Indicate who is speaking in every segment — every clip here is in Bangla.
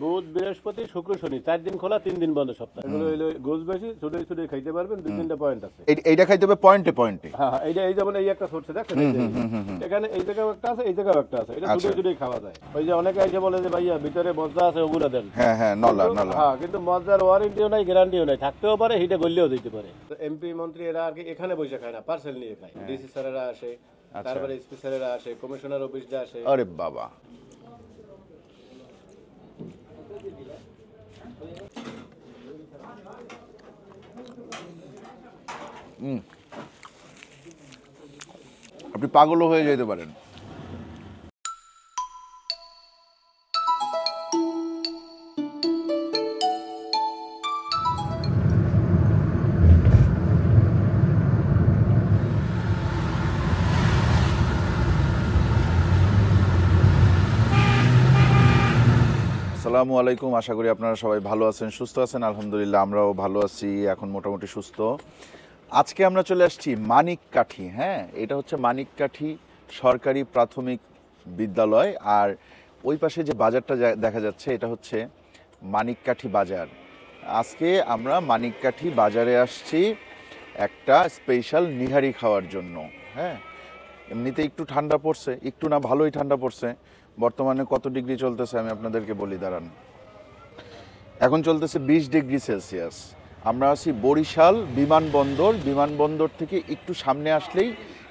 Speaker 1: বুধ বৃহস্পতি শুক্র শনি। চার দিন খোলা তিন দিন বন্ধ সপ্তাহে। এগুলো হইল বেশি ছোট ছোট খাইতে পারবেন দুই তিনটা পয়েন্ট আছে।
Speaker 2: এইটা খাইতে হবে পয়েন্টে পয়েন্টে
Speaker 1: হ্যাঁ হ্যাঁ, এইটা এই যেমন এই একটা সরষে দেখছেন? যে, এখানে এই জায়গাও একটা আছে এই জায়গাও একটা আছে। এটা
Speaker 2: আচ্ছা।
Speaker 1: দুটোই দুটোই খাওয়া যায়। ওই যে অনেকে এসে বলে যে ভাইয়া ভিতরে মজা আছে ওগুলো দেন।
Speaker 2: হ্যাঁ হ্যাঁ নলা
Speaker 1: কিন্তু-
Speaker 2: নলা।
Speaker 1: হ্যাঁ কিন্তু মজার ওয়ারেন্টিও নাই গ্যারান্টিও নাই। থাকতেও পারে হিটে গললেও দিতে পারে। এমপি মন্ত্রী এরা আর কি এখানে বসে খায় না পার্সেল নিয়ে খায়।
Speaker 2: হ্যাঁ।
Speaker 1: ডিসি স্যারেরা আসে
Speaker 2: আচ্ছা।
Speaker 1: তারপরে এসপি স্যারেরা আসে কমিশনার অফিসটা আসে।
Speaker 2: আরে বাবা। আপনি পাগলও হয়ে যেতে পারেন। আলাইকুম। আশা করি আপনারা সবাই ভালো আছেন, সুস্থ আছেন। আলহামদুলিল্লাহ আমরাও ভালো আছি, এখন মোটামুটি সুস্থ। আজকে আমরা চলে আসছি মানিক কাঠি হ্যাঁ? এটা হচ্ছে মানিক কাঠি সরকারি প্রাথমিক বিদ্যালয়। আর ওই পাশে যে বাজারটা দেখা যাচ্ছে, এটা হচ্ছে মানিককাঠি বাজার। আজকে আমরা মানিককাঠি বাজারে আসছি একটা স্পেশাল নিহারি খাওয়ার জন্য হ্যাঁ? এমনিতে একটু ঠান্ডা পড়ছে, একটু না ভালোই ঠান্ডা পড়ছে। বর্তমানে কত ডিগ্রি চলতেছে আমি আপনাদেরকে বলি, দাঁড়ান। এখন চলতেছে বিশ ডিগ্রি সেলসিয়াস। আমরা আছি বরিশাল বিমানবন্দর। বিমানবন্দর থেকে একটু সামনে আসলেই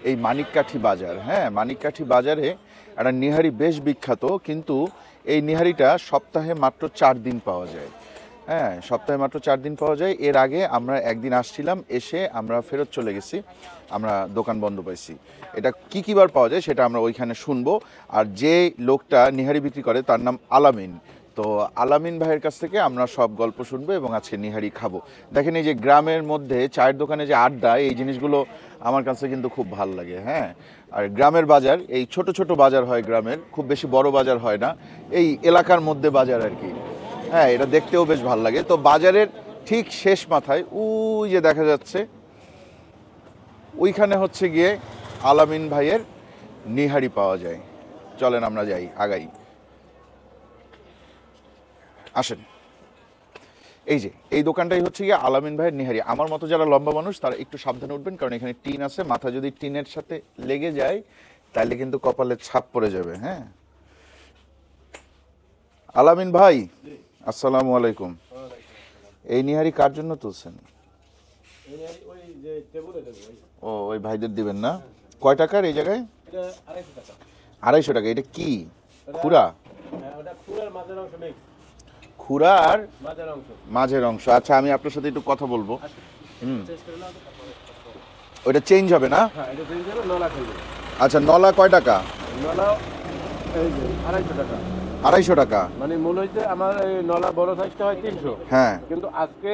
Speaker 2: এই মানিককাঠি বাজার। হ্যাঁ মানিককাঠি বাজারে একটা নিহারি বেশ বিখ্যাত, কিন্তু এই নিহারিটা সপ্তাহে মাত্র চার দিন পাওয়া যায়। হ্যাঁ সপ্তাহে মাত্র চার দিন পাওয়া যায়। এর আগে আমরা একদিন আসছিলাম, এসে আমরা ফেরত চলে গেছি। আমরা দোকান বন্ধ পাইছি। এটা কি কি বার পাওয়া যায় সেটা আমরা ওইখানে শুনব। আর যে লোকটা নিহারি বিক্রি করে তার নাম আলামিন। তো আলামিন ভাইয়ের কাছ থেকে আমরা সব গল্প শুনব এবং আজকে নিহারি খাব। দেখেন এই যে গ্রামের মধ্যে চায়ের দোকানে যে আড্ডা, এই জিনিসগুলো আমার কাছে কিন্তু খুব ভালো লাগে হ্যাঁ? আর গ্রামের বাজার, এই ছোট ছোট বাজার হয় গ্রামের, খুব বেশি বড় বাজার হয় না, এই এলাকার মধ্যে বাজার আর কি। হ্যাঁ এটা দেখতেও বেশ ভালো লাগে। তো বাজারের ঠিক শেষ মাথায়, ওই যে দেখা যাচ্ছে, ওইখানে হচ্ছে গিয়ে আলামিন ভাইয়ের নিহারি পাওয়া যায়। চলেন আমরা যাই, আগাই। আসেন। এই যে এই দোকানটাই হচ্ছে গিয়ে আলামিন ভাইয়ের নিহারি। আমার মতো যারা লম্বা মানুষ তারা একটু সাবধানে উঠবেন কারণ এখানে টিন আছে মাথা যদি টিনের সাথে লেগে যায় তাহলে কিন্তু কপালে ছাপ পড়ে যাবে হ্যাঁ? আলামিন ভাই আসসালামু আলাইকুম। এই নিহারি কার জন্য তুলছেন। ও ওই ভাইদের দিবেন না? কয় টাকার এই জায়গায়?
Speaker 1: আড়াইশো টাকা।
Speaker 2: আড়াইশো টাকা এটা কি? খুরা খুরা আর
Speaker 1: মাঝের অংশ।
Speaker 2: আচ্ছা আমি আপনার সাথে একটু কথা বলব। হুম।
Speaker 1: তো তারপরে।
Speaker 2: ওইটা চেঞ্জ হবে না?
Speaker 1: হ্যাঁ
Speaker 2: আচ্ছা নলা কয় টাকা?
Speaker 1: নলা আড়াইশো টাকা।
Speaker 2: আড়াইশো টাকা।
Speaker 1: মানে মূল হইতে আমার নলা বড় সাইজটা হয় তিনশো।
Speaker 2: হ্যাঁ।
Speaker 1: কিন্তু আজকে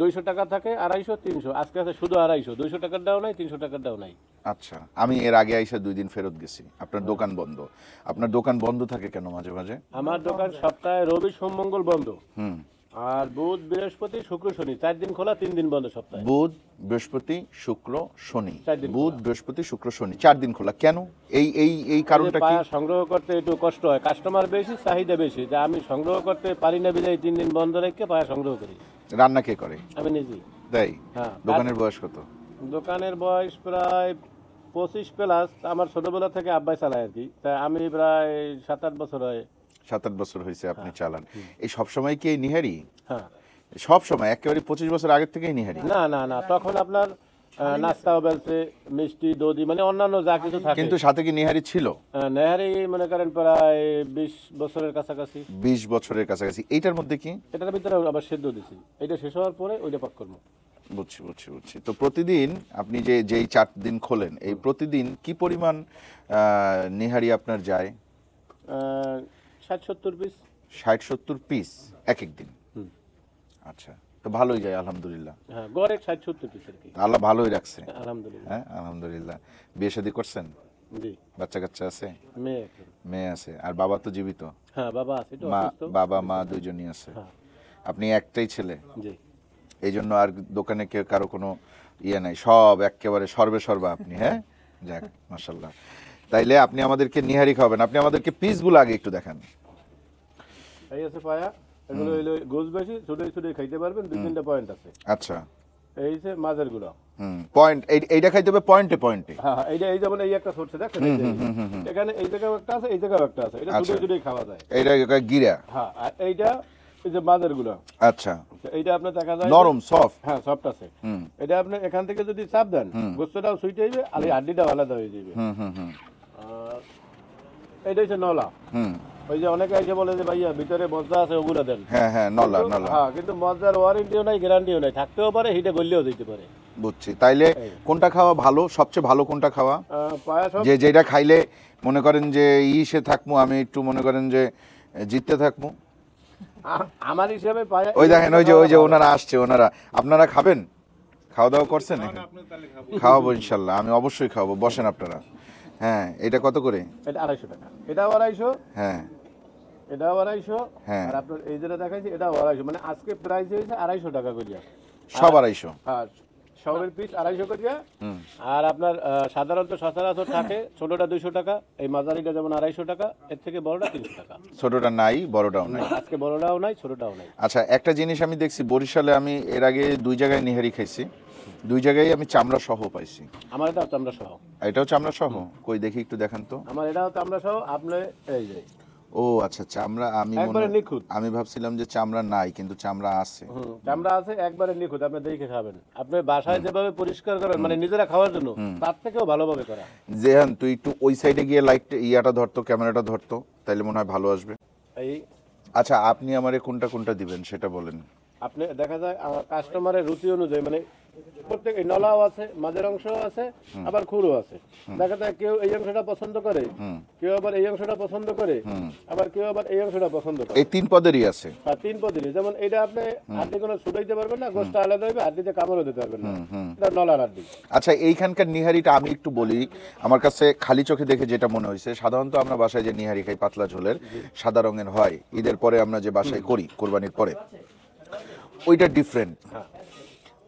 Speaker 1: দুইশো টাকা থাকে আড়াইশো তিনশো। আজকে আছে শুধু আড়াইশো। দুইশো টাকার দাও নাই তিনশো টাকার দাও নাই।
Speaker 2: আচ্ছা আমি এর আগে আইসা দুই দিন ফেরত গেছি। আপনার দোকান বন্ধ। আপনার দোকান বন্ধ থাকে কেন মাঝে মাঝে?
Speaker 1: আমার দোকান সপ্তাহে রবি সোম মঙ্গল বন্ধ।
Speaker 2: হুম।
Speaker 1: আর বুধ বৃহস্পতি শুক্র শনি। চার দিন খোলা তিন দিন বন্ধ সপ্তাহে।
Speaker 2: বুধ বৃহস্পতি শুক্র শনি। বুধ বৃহস্পতি শুক্র শনি। চার দিন খোলা। কেন? এই এই এই কারণটা কি?
Speaker 1: সংগ্রহ করতে একটু কষ্ট হয়। কাস্টমার বেশি চাহিদা বেশি। যা আমি সংগ্রহ করতে পারি না বিদায় তিন দিন বন্ধ রেখে পায়া সংগ্রহ করি।
Speaker 2: রান্না কে করে?
Speaker 1: আমি নিজেই
Speaker 2: তাই?
Speaker 1: হ্যাঁ।
Speaker 2: দোকানের বয়স কত?
Speaker 1: দোকানের বয়স প্রায় পঁচিশ প্লাস। আমার ছোটবেলা থেকে আব্বাই চালায় আর কি। তা আমি প্রায় সাত আট বছর হয়
Speaker 2: সাত আট বছর হয়েছে আপনি চালান। এই সব সময় কি এই নিহারি
Speaker 1: হ্যাঁ।
Speaker 2: সব সময়? একেবারে পঁচিশ বছর আগের থেকেই নিহারি
Speaker 1: না না না। তখন আপনার নাস্তাও বেলছে মিষ্টি দধি মানে অন্যান্য যা কিছু থাকে।
Speaker 2: কিন্তু সাথে কি নিহারি ছিল?
Speaker 1: নেহারি মনে করেন প্রায় বিশ বছরের কাছাকাছি।
Speaker 2: বিশ বছরের কাছাকাছি। এইটার মধ্যে কি?
Speaker 1: এটার ভিতরে আবার সেদ্ধ দিছি। এটা শেষ হওয়ার পরে ওইটা পাক করব।
Speaker 2: বুঝছি বুঝছি বুঝছি। তো প্রতিদিন আপনি যে যেই চার দিন খোলেন এই প্রতিদিন কি পরিমাণ আহ, নিহারি আপনার যায়?
Speaker 1: ষাট সত্তর পিস
Speaker 2: ষাট সত্তর পিস এক এক দিন আচ্ছা তো ভালোই যায় আলহামদুলিল্লাহ।
Speaker 1: হ্যাঁ গড়ে ষাট সত্তর পিস আর কি।
Speaker 2: আল্লাহ ভালোই রাখছে।
Speaker 1: আলহামদুলিল্লাহ।
Speaker 2: হ্যাঁ আলহামদুলিল্লাহ। বিয়ে শাদী করছেন?
Speaker 1: জি।
Speaker 2: বাচ্চা কাচ্চা আছে?
Speaker 1: মেয়ে
Speaker 2: মেয়ে আছে। আর বাবা তো জীবিত?
Speaker 1: হ্যাঁ বাবা আছে
Speaker 2: মা বাবা মা দুইজনই আছে।
Speaker 1: হ্যাঁ।
Speaker 2: আপনি একটাই ছেলে?
Speaker 1: জি।
Speaker 2: এই জন্য আর দোকানে কেউ কারও কোনো ইয়ে নাই। সব একেবারে সর্বে সর্বা আপনি হ্যাঁ? যাক মাসাল্লাহ তাইলে আপনি আমাদেরকে নিহারি খাবেন আপনি আমাদেরকে পিসগুলো আগে একটু দেখান।
Speaker 1: এই আছে পায়া। এগুলো হইল গোস বেশি ছোট ছোট খাইতে পারবেন দুই তিনটা পয়েন্ট আছে।
Speaker 2: আচ্ছা।
Speaker 1: এই যে গুলো
Speaker 2: পয়েন্ট এইটা খাইতে হবে পয়েন্টে পয়েন্টে
Speaker 1: হ্যাঁ হ্যাঁ, এইটা এই যেমন এই একটা। এখানে এই একটা আছে এই একটা আছে এটা
Speaker 2: আচ্ছা।
Speaker 1: খাওয়া যায়।
Speaker 2: এইটা গিরা?
Speaker 1: হ্যাঁ আর এইটা এই যে মাঝেরগুলো
Speaker 2: আচ্ছা।
Speaker 1: এইটা আপনার দেখা যায়
Speaker 2: নরম সফট
Speaker 1: হ্যাঁ সফট আছে। এটা আপনি এখান থেকে যদি চাপ দেন গোস্তটাও সুইটে যাবে আর এই হাড্ডিটাও আলাদা হয়ে যাবে
Speaker 2: হুম হুম হুম।
Speaker 1: এইটা হচ্ছে নলা।
Speaker 2: হুম।
Speaker 1: ওই যে অনেকে এসে বলে যে ভাইয়া ভিতরে মজা আছে ওগুলো দেন।
Speaker 2: হ্যাঁ হ্যাঁ নলা নলা
Speaker 1: হ্যাঁ কিন্তু মজার ওয়ারেন্টিও নাই গ্যারান্টিও নাই। থাকতেও পারে হিটে গললেও দিতে পারে।
Speaker 2: বুঝছি। তাইলে কোনটা খাওয়া ভালো? সবচেয়ে ভালো কোনটা খাওয়া?
Speaker 1: আহ, পায়া সব
Speaker 2: যে যেটা খাইলে মনে করেন যে ইসে থাকব আমি একটু মনে করেন যে জিততে থাকব
Speaker 1: আমার হিসাবে পায়া
Speaker 2: ওই দেখেন ওই যে ওই যে ওনারা আসছে ওনারা। আপনারা খাবেন? খাওয়া দাওয়া করছেন? এখানে? খাওয়াবো ইনশাল্লাহ আমি অবশ্যই খাওয়াবো বসেন আপনারা। হ্যাঁ এটা কত করে?
Speaker 1: এটা আড়াইশো টাকা। এটাও আড়াইশো?
Speaker 2: হ্যাঁ।
Speaker 1: এটাও আড়াইশো
Speaker 2: হ্যাঁ।
Speaker 1: আর আপনার এই যেটা দেখাইছি এটাও আড়াইশো। মানে আজকে প্রাইস হয়েছে আড়াইশো টাকা করিয়া।
Speaker 2: সব আড়াইশো।
Speaker 1: আর সবের পিস আড়াইশো করিয়া।
Speaker 2: হুম।
Speaker 1: আর আপনার সাধারণত সচরাচর থাকে ছোটটা দুইশো টাকা এই মাঝারিটা যেমন আড়াইশো টাকা এর থেকে বড়টা তিনশো টাকা।
Speaker 2: ছোটটা নাই বড়টাও নাই।
Speaker 1: আজকে বড়টাও নাই ছোটটাও নাই।
Speaker 2: আচ্ছা একটা জিনিস আমি দেখছি বরিশালে আমি এর আগে দুই জায়গায় নিহারি খাইছি। দুই জায়গায় আমি চামড়া সহ পাইছি।
Speaker 1: আমার এটাও চামড়া সহ
Speaker 2: এটাও চামড়া সহ কই দেখি একটু দেখান তো।
Speaker 1: আমার এটাও চামড়া সহ আপনি এই যে
Speaker 2: ও আচ্ছা চামড়া আমি
Speaker 1: একবারে নিখুঁত।
Speaker 2: আমি ভাবছিলাম যে চামড়া নাই কিন্তু চামড়া আছে।
Speaker 1: চামড়া আছে একবারে নিখুঁত আপনি দেখে খাবেন। আপনি বাসায় যেভাবে পরিষ্কার করেন মানে নিজেরা খাওয়ার জন্য তার থেকেও ভালোভাবে করা।
Speaker 2: জেহান তুই একটু ওই সাইডে গিয়ে লাইট ইয়াটা ধরতো ক্যামেরাটা ধরতো তাইলে মনে হয় ভালো আসবে।
Speaker 1: এই
Speaker 2: আচ্ছা আপনি আমারে কোনটা কোনটা দিবেন সেটা বলেন।
Speaker 1: আপনি দেখা যায় কাস্টমারের রুচি অনুযায়ী মানে প্রত্যেক নলাও আছে মাঝের অংশও আছে আবার খুরও আছে। দেখা যায় কেউ এই অংশটা পছন্দ করে কেউ আবার এই অংশটা পছন্দ করে আবার কেউ আবার এই অংশটা পছন্দ করে।
Speaker 2: এই তিন পদেরই আছে।
Speaker 1: তিন পদিলি যেমন এটা আপনি হাড্ডি কোনো ছুটাইতে পারবেন না গোষ্ঠটা আলাদা হবে হাড্ডিতে কামড়ও দিতে পারবেন না। এটা নলার হাড্ডি।
Speaker 2: আচ্ছা এইখানকার নিহারিটা আমি একটু বলি। আমার কাছে খালি চোখে দেখে যেটা মনে হয়েছে সাধারণত আমরা বাসায় যে নিহারি খাই পাতলা ঝোলের সাদা রঙের হয় ঈদের পরে আমরা যে বাসায় করি কোরবানির পরে। ওইটা ডিফারেন্ট
Speaker 1: হ্যাঁ।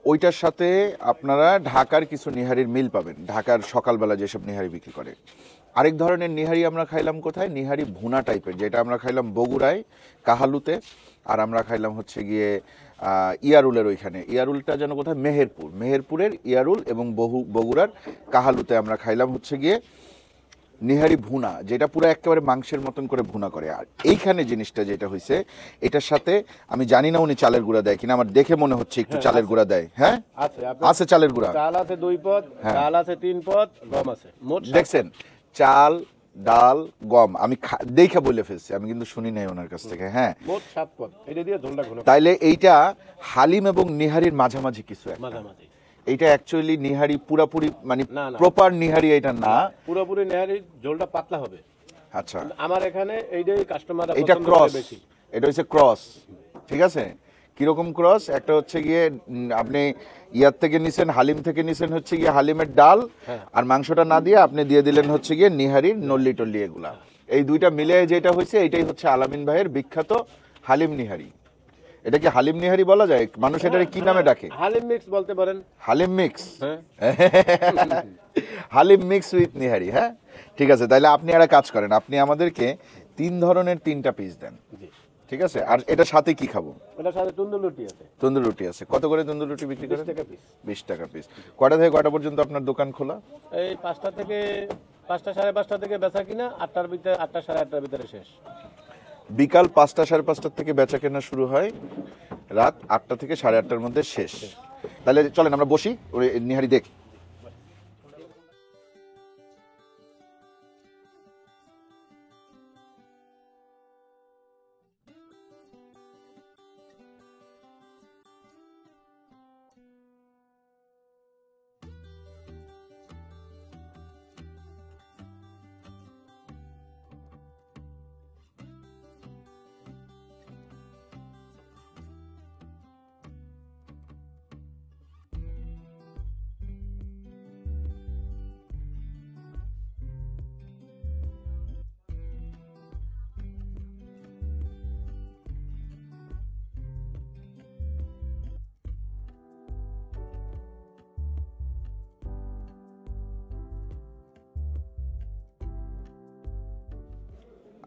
Speaker 2: ওইটার সাথে আপনারা ঢাকার কিছু নিহারির মিল পাবেন। ঢাকার সকালবেলা যেসব নিহারি বিক্রি করে। আরেক ধরনের নিহারি আমরা খাইলাম কোথায়? নিহারি ভুনা টাইপের, যেটা আমরা খাইলাম বগুড়ায়, কাহালুতে, আর আমরা খাইলাম হচ্ছে গিয়ে ইয়ারুলের ওইখানে। ইয়ারুলটা যেন কোথায়? মেহেরপুর। মেহেরপুরের ইয়ারুল এবং বহু, বগুড়ার কাহালুতে আমরা খাইলাম হচ্ছে গিয়ে নিহারি ভুনা যেটা পুরো একেবারে মাংসের মতন করে ভুনা করে। আর এইখানে জিনিসটা যেটা হয়েছে এটার সাথে আমি জানি না উনি চালের গুঁড়া দেয় কিনা আমার দেখে মনে হচ্ছে একটু চালের গুঁড়া দেয়। হ্যাঁ?
Speaker 1: আছে
Speaker 2: চালের গুঁড়া।
Speaker 1: চাল আছে দুই পদ ডাল আছে তিন পদ গম আছে।
Speaker 2: দেখছেন চাল ডাল গম আমি দেখে বলে ফেলছি আমি কিন্তু শুনি নাই ওনার কাছ থেকে হ্যাঁ। তাইলে এইটা হালিম এবং নিহারির মাঝামাঝি কিছু
Speaker 1: মাঝামাঝি।
Speaker 2: এইটা অ্যাকচুয়ালি নিহারি পুরাপুরি মানে। প্রপার নিহারি এটা না।
Speaker 1: পুরোপুরি নেহারি ঝোলটা পাতলা হবে।
Speaker 2: আচ্ছা।
Speaker 1: আমার এখানে এইটাই কাস্টমার
Speaker 2: এটা ক্রস এটা হচ্ছে ক্রস ঠিক আছে? কীরকম ক্রস একটা হচ্ছে গিয়ে আপনি ইয়ার থেকে নিছেন হালিম থেকে নিছেন হচ্ছে গিয়ে হালিমের ডাল
Speaker 1: হ্যাঁ।
Speaker 2: আর মাংসটা না দিয়ে আপনি দিয়ে দিলেন হচ্ছে গিয়ে নিহারির নল্লি টল্লি এগুলা। এই দুইটা মিলে যেটা হয়েছে এটাই হচ্ছে আলামিন ভাইয়ের বিখ্যাত হালিম নিহারি। এটা কি হালিম নিহারি বলা যায়? মানুষ এটাকে কি নামে ডাকে?
Speaker 1: হালিম মিক্স বলতে পারেন।
Speaker 2: হালিম মিক্স?
Speaker 1: হ্যাঁ।
Speaker 2: হালিম মিক্স উইথ নিহারি হ্যাঁ? ঠিক আছে তাহলে আপনি একটা কাজ করেন আপনি আমাদেরকে তিন ধরনের তিনটা পিস দেন। ঠিক আছে? আর এটা সাথে কি খাব?
Speaker 1: এটার সাথে তন্দুর রুটি আছে।
Speaker 2: তন্দুর রুটি আছে। কত করে তন্দুর রুটি বিক্রি করেন?
Speaker 1: টাকা পিস
Speaker 2: বিশ টাকা পিস কয়টা থেকে কয়টা পর্যন্ত আপনার দোকান খোলা?
Speaker 1: এই পাঁচটা থেকে পাঁচটা সাড়ে পাঁচটা থেকে বেচা কিনা আটটার ভিতরে আটটা সাড়ে আটটার ভিতরে শেষ।
Speaker 2: বিকাল পাঁচটা সাড়ে পাঁচটার থেকে বেচা কেনা শুরু হয়। রাত আটটা থেকে সাড়ে আটটার মধ্যে শেষ। তাহলে চলেন, আমরা বসি। নিহারি, দেখ।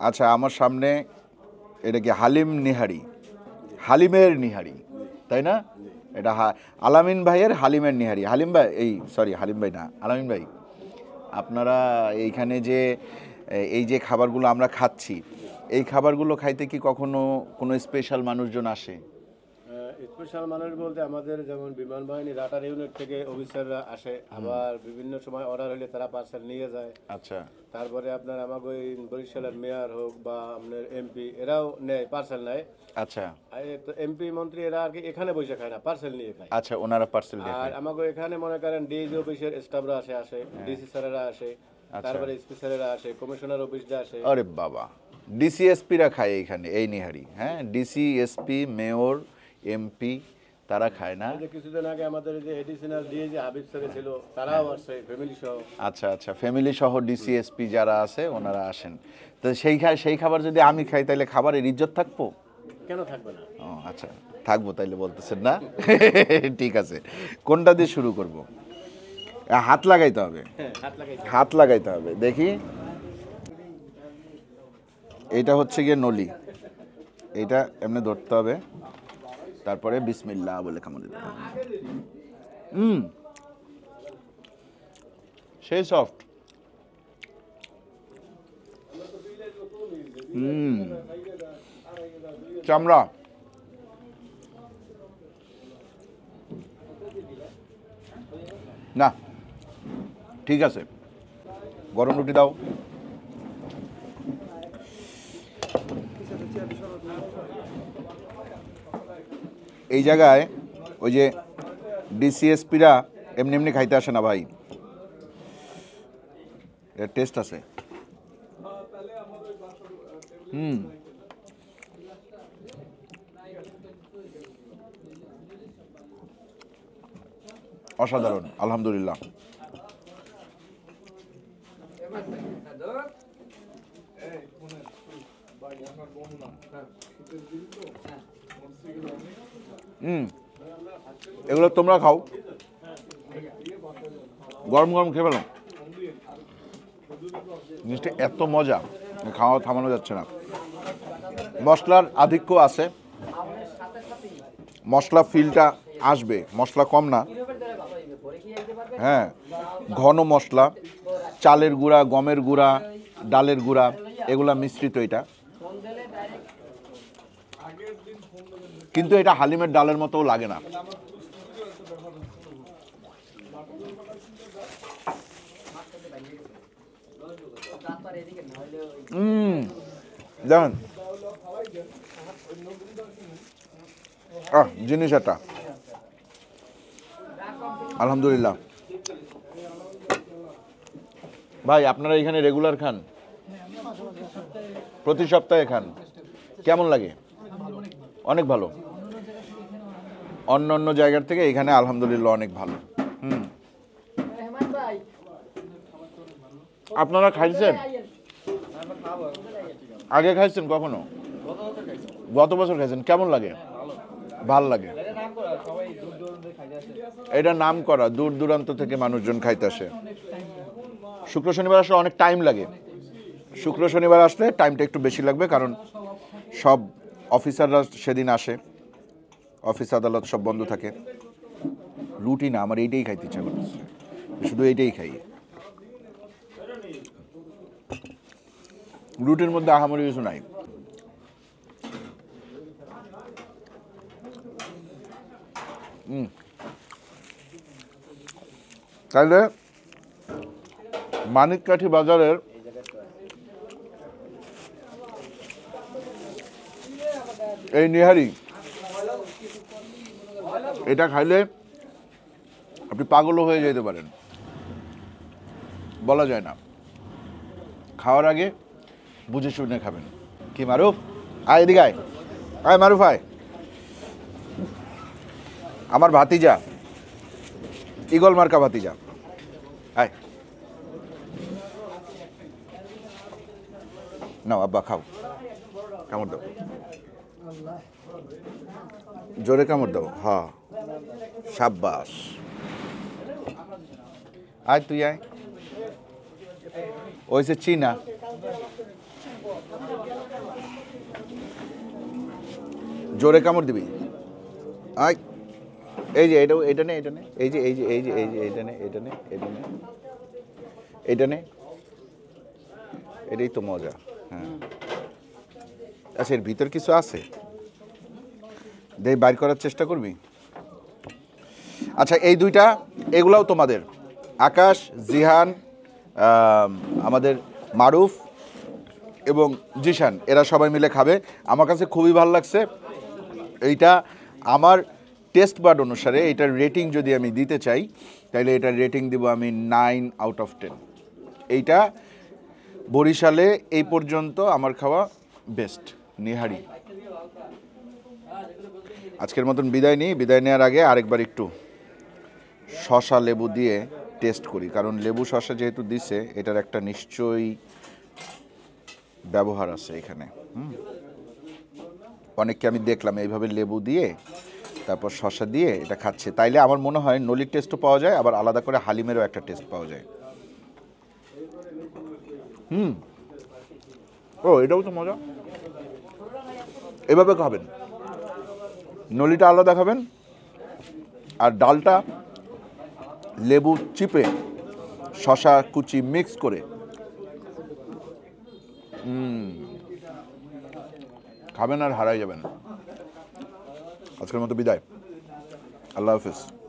Speaker 2: আচ্ছা আমার সামনে এটা কি হালিম নিহারি? হালিমের নিহারি, তাই না? এটা আলামিন ভাইয়ের হালিমের নিহারি। হালিম ভাই, এই সরি হালিম ভাই না, আলামিন ভাই। আপনারা এইখানে যে, এই যে খাবারগুলো আমরা খাচ্ছি, এই খাবারগুলো খাইতে কি কখনো কোনো স্পেশাল মানুষজন আসে?
Speaker 1: স্পেশাল মানুষ বলতে আমাদের যেমন বিমান বাহিনী রাটার ইউনিট থেকে অফিসাররা আসে। আবার বিভিন্ন সময় অর্ডার হলে তারা পার্সেল নিয়ে যায়।
Speaker 2: আচ্ছা।
Speaker 1: তারপরে আপনার আমাকে ওই বরিশালের মেয়র হোক বা আপনার এমপি এরাও নেয় পার্সেল নেয়।
Speaker 2: আচ্ছা।
Speaker 1: এমপি মন্ত্রী এরা আর কি এখানে বসে খায় না পার্সেল নিয়ে খায়।
Speaker 2: আচ্ছা ওনারা পার্সেল
Speaker 1: আর আমাকে এখানে মনে করেন ডিজি অফিসের স্টাফরা আসে আসে। ডিসি স্যারেরা আসে। তারপরে এসপি স্যারেরা আসে কমিশনার অফিসরা আসে।
Speaker 2: আরে বাবা ডিসিএসপিরা খায় এইখানে এই নিহারি। হ্যাঁ ডিসিএসপি মেয়র এমপি তারা খায় না।
Speaker 1: কিছুদিন আগে আমাদের যে এডিশনাল ডিএজি হাবিব স্যার ছিল তারাও আসছে ফ্যামিলি সহ।
Speaker 2: আচ্ছা আচ্ছা ফ্যামিলি সহ ডিসিএসপি যারা আছে ওনারা আসেন। তো সেই খায় সেই খাবার যদি আমি খাই তাহলে খাবারের ইজ্জত থাকব?
Speaker 1: কেন থাকবে না?
Speaker 2: ও আচ্ছা থাকব তাইলে বলতেছেন না? ঠিক আছে। কোনটা দিয়ে শুরু করব? হাত লাগাইতে হবে।
Speaker 1: হ্যাঁ হাত
Speaker 2: লাগাইতে হবে। দেখি। এটা হচ্ছে গিয়ে নলি। এইটা এমনি ধরতে হবে। তারপরে বিসমিল্লা বলে কামড় দিতে হুম। সেই সফট হুম। চামড়া। না, ঠিক আছে। গরম রুটি দাও। এই জায়গায় ওই যে ডিসিএসপিরা এমনি এমনি খাইতে আসে না ভাই। এর টেস্ট আছে। হুম। অসাধারণ আলহামদুলিল্লাহ। হুম। এগুলো তোমরা খাও। গরম গরম খেয়ে ফেলো। জিনিসটা এত মজা, খাওয়া থামানো যাচ্ছে না। মশলার আধিক্য আছে। মশলা ফিলটা আসবে, মশলা কম না। হ্যাঁ ঘন মশলা, চালের গুঁড়া, গমের গুঁড়া, ডালের গুঁড়া, এগুলা মিশ্রিত এটা। কিন্তু এটা হালিমের ডালের মতোও লাগে না। হুম জিনিস একটা আলহামদুলিল্লাহ। ভাই, আপনারা এখানে রেগুলার খান? প্রতি সপ্তাহে খান? কেমন লাগে? অনেক ভালো। অন্য অন্য জায়গার থেকে এখানে আলহামদুলিল্লাহ অনেক ভালো। হুম। আপনারা খাইছেন? আগে খাইছেন কখনো? গত বছর খাইছেন। কেমন লাগে? ভালো লাগে। এটা নাম করা, দূর দূরান্ত থেকে মানুষজন খাইতে আসে। শুক্র শনিবার আসলে অনেক টাইম লাগে। শুক্র শনিবার আসলে টাইমটা একটু বেশি লাগবে কারণ সব অফিসাররা সেদিন আসে। অফিস, আদালত সব বন্ধ থাকে। রুটি না, আমার এইটাই খাইতে ইচ্ছা করতেছে। শুধু এইটাই খাই। রুটির মধ্যে আহামরি কিছু নাই। তাহলে মানিককাঠি বাজারের এই নিহারি এটা খাইলে আপনি পাগলও হয়ে যেতে পারেন। বলা যায় না। খাওয়ার আগে বুঝে শুনে খাবেন। কি মারুফ? আয় এদিকে আয়। আয় মারুফ, আয়। আমার ভাতিজা। ইগল মার্কা ভাতিজা। আয়। নাও আব্বা, খাও। কামড় দাও। জোরে কামড় দাও। হ্যাঁ। সাব্বাস। আয় তুই আয়। ওই যে চীনা। জোরে কামড় দিবি। আয়। এই যে এটা এটা নে এটা নে। এই যে এই যে এই যে এই যে এইটা নে, এটা নে এটা নে। এটা নে। এটাই তো মজা। হ্যাঁ। আচ্ছা এর ভিতর কিছু আছে? দেই বাইর করার চেষ্টা করবি? আচ্ছা এই দুইটা, এগুলাও তোমাদের। আকাশ, জিহান আমাদের মারুফ এবং জিশান, এরা সবাই মিলে খাবে। আমার কাছে খুবই ভালো লাগছে। এইটা আমার টেস্ট বার্ড অনুসারে এটার রেটিং যদি আমি দিতে চাই তাহলে এটার রেটিং দিব আমি নাইন আউট অফ টেন এইটা বরিশালে এই পর্যন্ত আমার খাওয়া বেস্ট নিহারি। আজকের মতন বিদায় নিই। বিদায় নেওয়ার আগে আরেকবার একটু শশা লেবু দিয়ে টেস্ট করি। কারণ লেবু শশা যেহেতু দিছে, এটার একটা নিশ্চয়ই ব্যবহার আছে এখানে, হুম। অনেককে আমি দেখলাম এইভাবে লেবু দিয়ে, তারপর শশা দিয়ে এটা খাচ্ছে। তাইলে আমার মনে হয় নলির টেস্টও পাওয়া যায়, আবার আলাদা করে হালিমেরও একটা টেস্ট পাওয়া যায়। হুম। ও, এটাও তো মজা। এভাবে খাবেন। নলিটা আলাদা খাবেন, আর ডালটা লেবু চিপে শশা কুচি মিক্স করে। খাবেন আর হারাই যাবেন। আজকের মতো বিদায়। আল্লাহ হাফিজ।